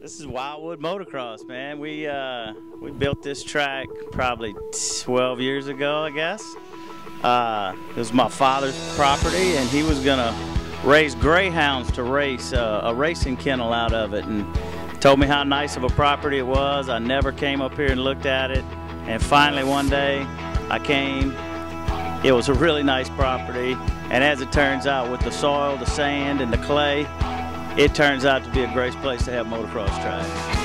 This is Wildwood Motocross, man. We uh, we built this track probably 12 years ago, I guess. Uh, it was my father's property, and he was gonna raise greyhounds to race uh, a racing kennel out of it, and told me how nice of a property it was. I never came up here and looked at it, and finally one day I came. It was a really nice property, and as it turns out, with the soil, the sand, and the clay, it turns out to be a great place to have motocross track.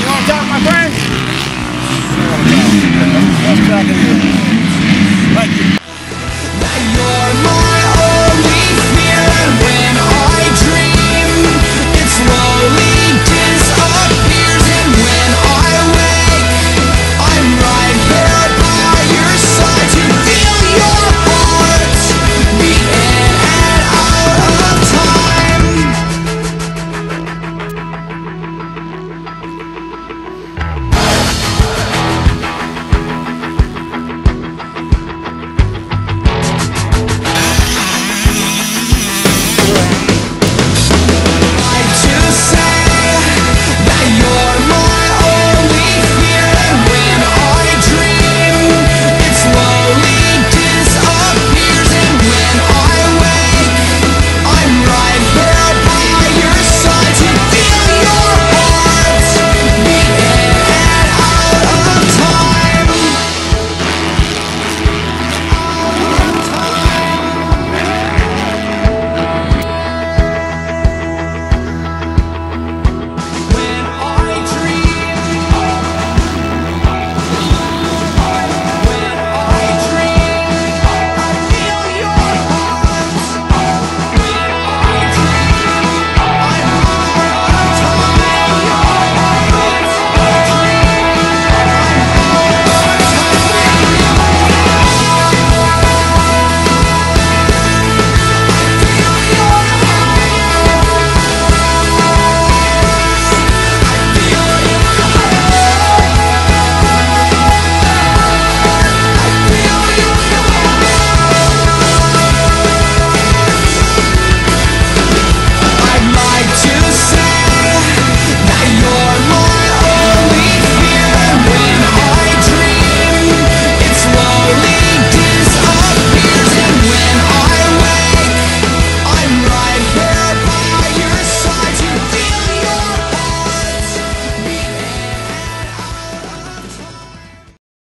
You want to talk, my friend?